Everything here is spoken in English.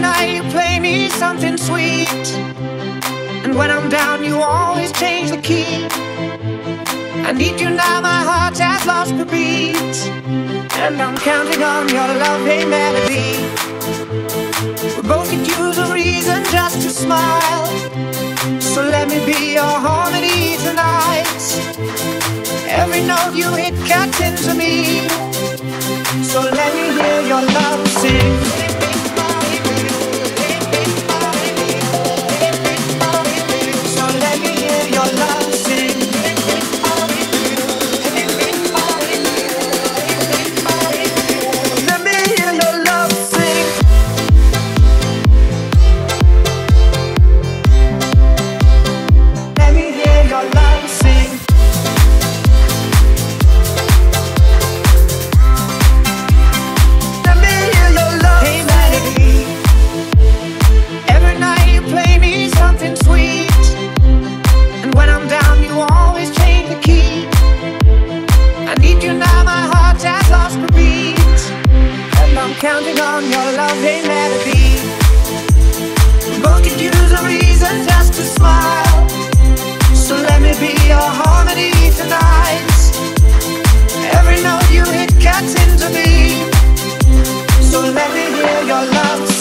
Night you play me something sweet. And when I'm down, you always change the key. I need you now, my heart has lost the beat. And I'm counting on your loving melody. We both could use a reason just to smile. So let me be your harmony tonight. Every note you hit cuts into me. So let me hear your love sing. your love.